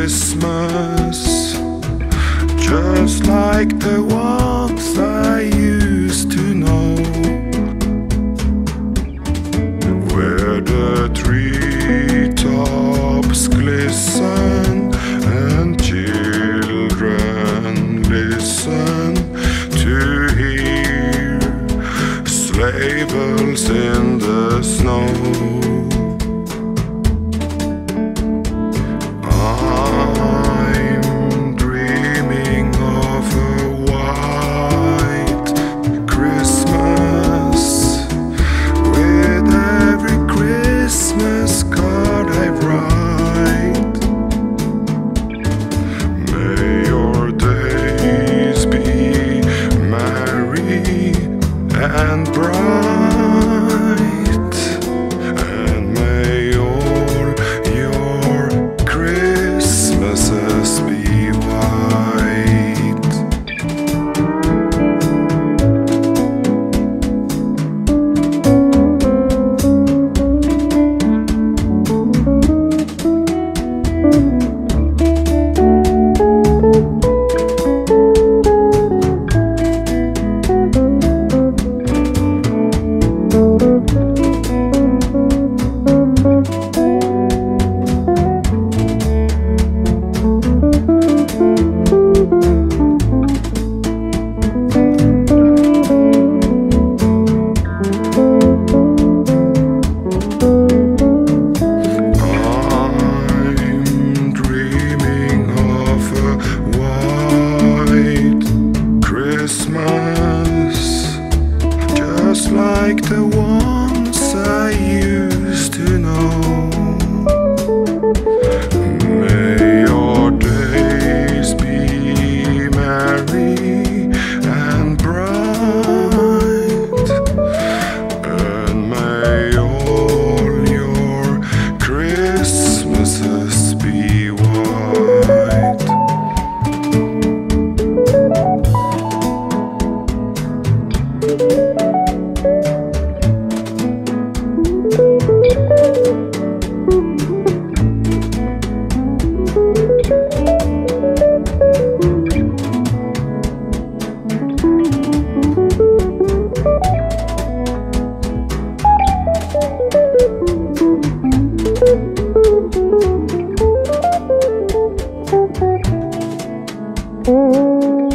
Christmas Just like the ones I used to know. Where the tree tops glisten. like the ones I used to know. Hum.